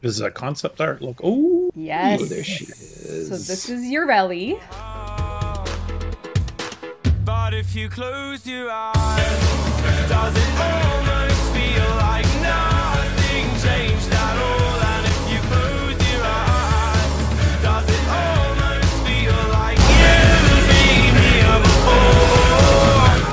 This is a concept art. Look, oh, Yes. Ooh, there she is. So this is Yareli. But if you close your eyes,